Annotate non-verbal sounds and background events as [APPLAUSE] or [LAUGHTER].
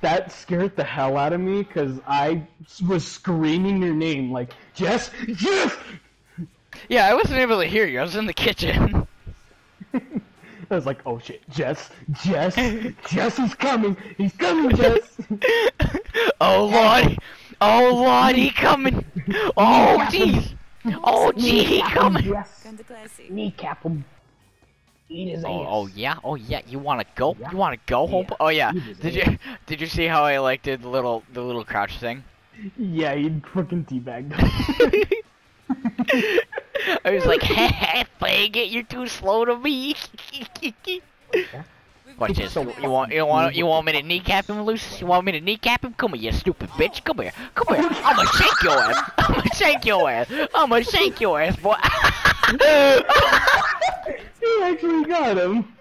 that scared the hell out of me because I was screaming your name like Jess, Jess. Yeah, I wasn't able to hear you. I was in the kitchen. [LAUGHS] I was like, oh shit, Jess, Jess, [LAUGHS] Jess is coming. He's coming, Jess. [LAUGHS] oh lord! Oh lord, he coming! Oh jeez! Oh gee, he coming! Yes. Kinda. Kneecap him. Eat his Oh, oh ass. oh yeah, oh yeah. You wanna go? Yeah. You wanna go home? Yeah. Oh yeah. Did you [LAUGHS] did you see how I like did the little the little crouch thing? Yeah, you fucking teabagged. [LAUGHS] I was like, hey, [LAUGHS] faggot, you're too slow to me. Watch this. So- You want you want you want me to kneecap him, Lucius? You want me to kneecap him? Come here, you stupid bitch. Come here. Come here. I'ma shake your ass. I'ma shake your ass. I'ma shake your ass, boy. Got him.